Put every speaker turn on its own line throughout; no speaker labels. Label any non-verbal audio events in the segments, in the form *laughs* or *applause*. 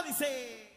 Señoritas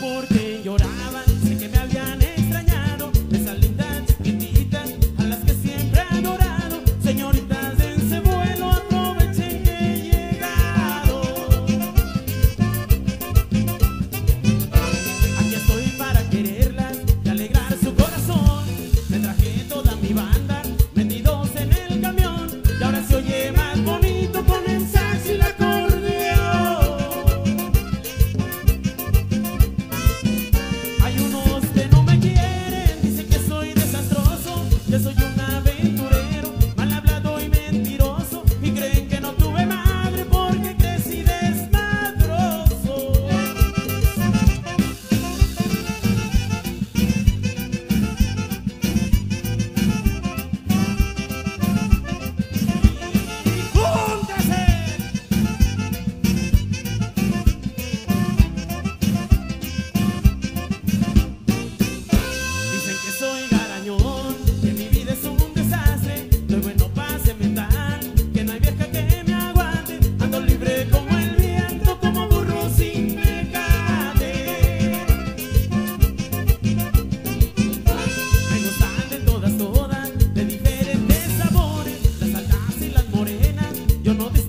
de yo no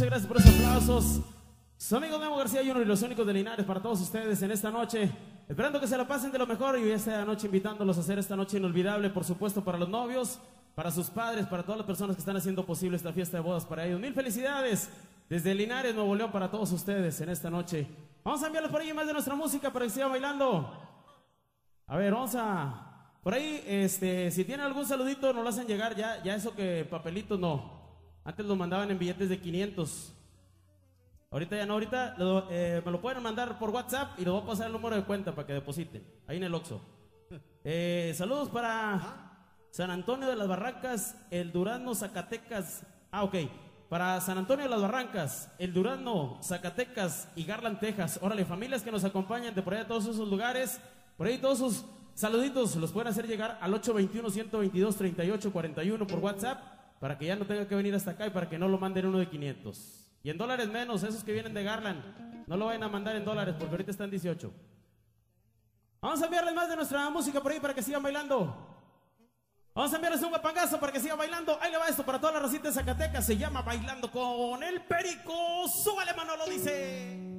aplausos. Su amigo Memo García Junior y los únicos de Linares para todos ustedes en esta noche. Esperando que se la pasen de lo mejor y esta noche invitándolos a hacer esta noche inolvidable, por supuesto, para los novios, para sus padres, para todas las personas que están haciendo posible esta fiesta de bodas para ellos. Mil felicidades desde Linares, Nuevo León, para todos ustedes en esta noche. Vamos a enviarles por ahí más de nuestra música para que sigan bailando. A ver, vamos a. Por ahí, este, si tienen algún saludito, nos lo hacen llegar. Ya, ya eso que papelitos no. Antes lo mandaban en billetes de 500. Ahorita ya no, ahorita lo, eh, me lo pueden mandar por WhatsApp y lo voy a pasar el número de cuenta para que depositen. Ahí en el Oxxo. *laughs* Eh, saludos para San Antonio de las Barrancas, el Durazno, Zacatecas. Ah, ok. Para San Antonio de las Barrancas, el Durazno, Zacatecas y Garland, Texas. Órale, familias que nos acompañan de por allá de todos esos lugares. Por ahí todos sus saluditos los pueden hacer llegar al 821-122-3841 por WhatsApp para que ya no tenga que venir hasta acá y para que no lo manden uno de 500. Y en dólares menos, esos que vienen de Garland. No lo vayan a mandar en dólares porque ahorita están 18. Vamos a enviarles más de nuestra música por ahí para que sigan bailando. Vamos a enviarles un guapangazo para que sigan bailando. Ahí le va esto para toda la racita de Zacatecas. Se llama Bailando con el Perico. Súbale, mano, lo dice.